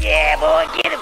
Yeah, boy, get him!